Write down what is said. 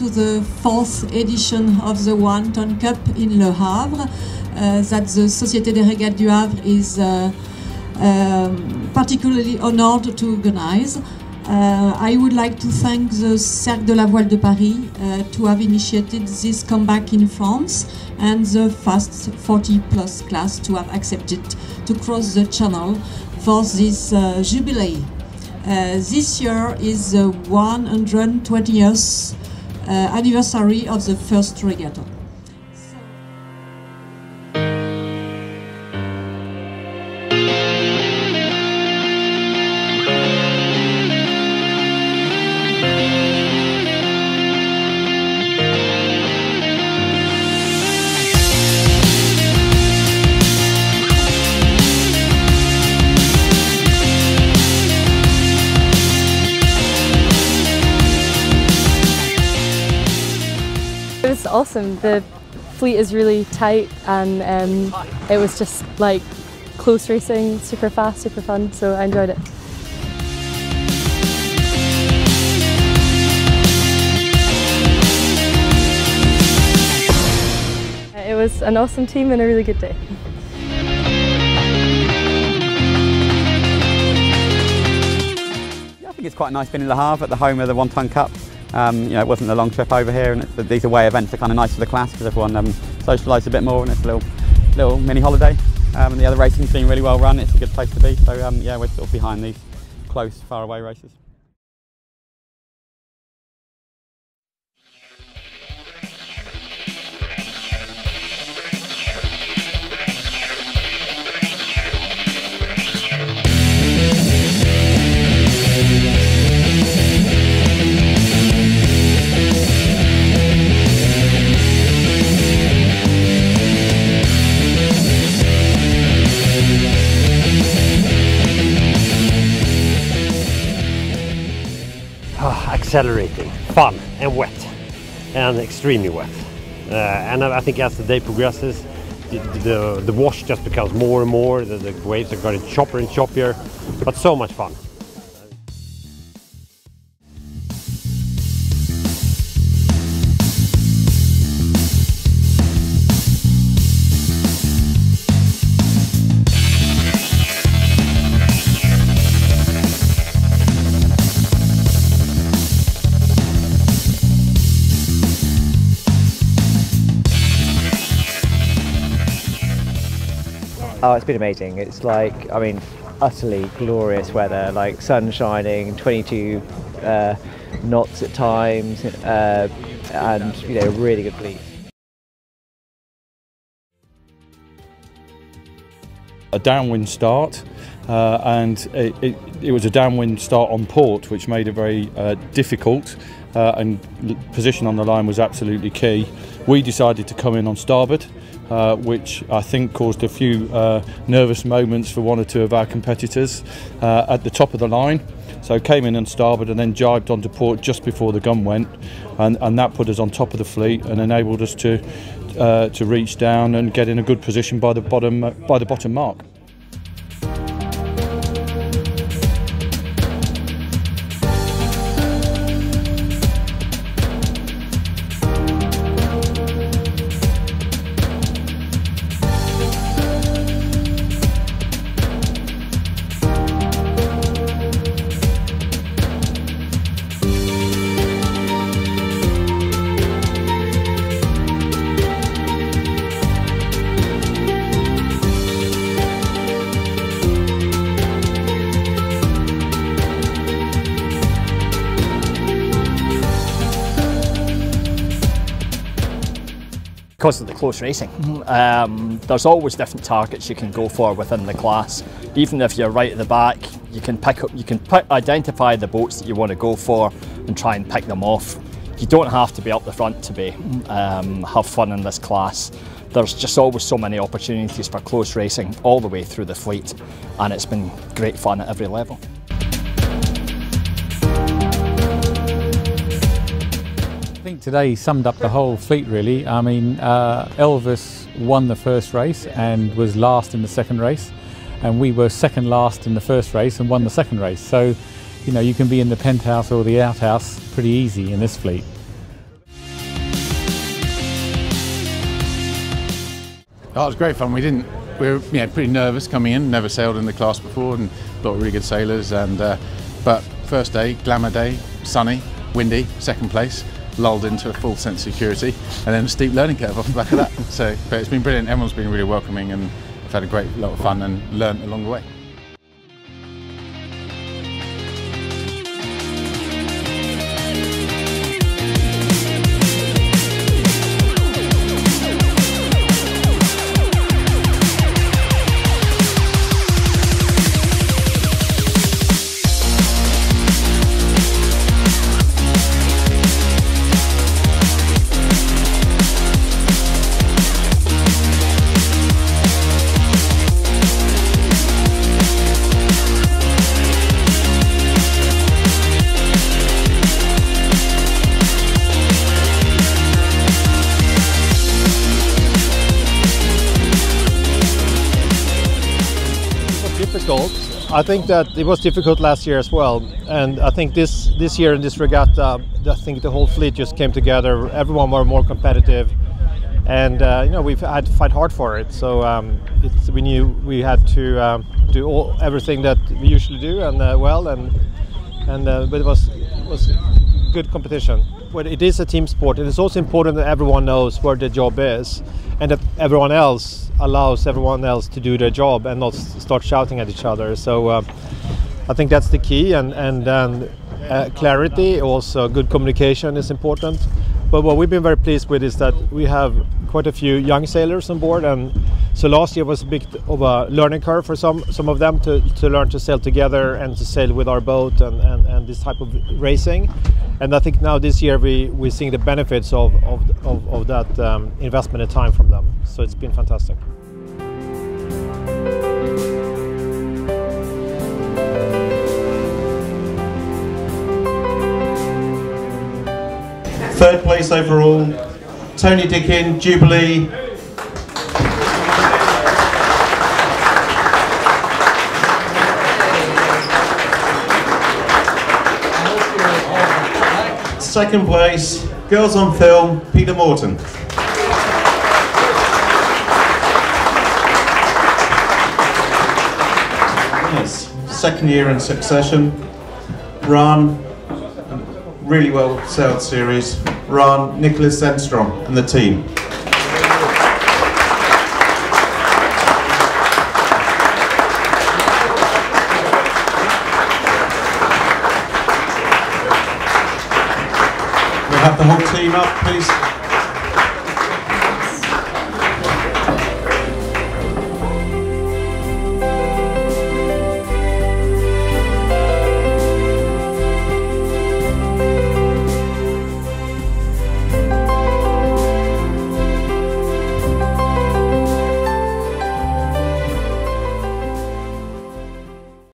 to the fourth edition of the One Ton Cup in Le Havre uh, that the Société des Régates du Havre is uh, um, particularly honored to organize. Uh, I would like to thank the Cercle de la Voile de Paris uh, to have initiated this comeback in France and the Fast 40 Plus class to have accepted to cross the channel for this uh, jubilee. Uh, this year is the 120th uh, Uh, anniversary of the first regatta. Was awesome. The fleet is really tight and um, it was just like close racing, super fast, super fun, so I enjoyed it. It was an awesome team and a really good day. I think it's quite nice being in Le Havre at the home of the One Ton Cup. Um, you know, it wasn't a long trip over here, and these away events are kind of nice for the class because everyone um, socialises a bit more, and it's a little, little mini holiday. Um, and the other racing's been really well run. It's a good place to be. So um, yeah, we're sort of behind these close, far away races. Accelerating, fun and wet, and extremely wet. Uh, and I think as the day progresses, the, the, the wash just becomes more and more, the, the waves are getting choppier and choppier, but so much fun. Oh, it's been amazing. It's like, I mean, utterly glorious weather, like sun shining, 22 uh, knots at times, uh, and you know, really good fleet. a downwind start uh, and it, it, it was a downwind start on port which made it very uh, difficult uh, and position on the line was absolutely key. We decided to come in on starboard uh, which I think caused a few uh, nervous moments for one or two of our competitors uh, at the top of the line. So came in on starboard and then jibed onto port just before the gun went, and, and that put us on top of the fleet and enabled us to uh, to reach down and get in a good position by the bottom by the bottom mark. Because of the close racing. Um, there's always different targets you can go for within the class. Even if you're right at the back, you can pick up, you can pick, identify the boats that you want to go for and try and pick them off. You don't have to be up the front to be um, have fun in this class. There's just always so many opportunities for close racing all the way through the fleet, and it's been great fun at every level. today summed up the whole fleet really. I mean, uh, Elvis won the first race and was last in the second race, and we were second last in the first race and won the second race. So, you know, you can be in the penthouse or the outhouse pretty easy in this fleet. Oh, it was great fun. We didn't. We were yeah, pretty nervous coming in. Never sailed in the class before, and a lot of really good sailors. And uh, but first day, glamour day, sunny, windy. Second place, lulled into a full sense of security, and then a steep learning curve off the back of that. So, but it's been brilliant. Everyone's been really welcoming, and I've had a great lot of fun and learned along the way. I think that it was difficult last year as well, and I think this this year in this regatta, I think the whole fleet just came together. Everyone were more competitive, and uh, you know we've had to fight hard for it. So um, we knew we had to um, do all everything that we usually do and uh, well, and and uh, but it was it was good competition. But it is a team sport, and it's also important that everyone knows where their job is, and that everyone else allows everyone else to do their job and not start shouting at each other. So uh, I think that's the key, and and then uh, clarity, also good communication is important. But what we've been very pleased with is that we have quite a few young sailors on board, and so last year was a bit of a learning curve for some some of them to, to learn to sail together and to sail with our boat and, and, and this type of racing. And I think now this year we we're seeing the benefits of of, of, of that um, investment and time from them. So it's been fantastic. Third place overall, Tony Dickin, Jubilee. Second place, Girls on Film, Peter Morton. Yes, second year in succession. Ran really well sailed series. Ran Nicholas Zennstrom and the team. Have the whole team up, please.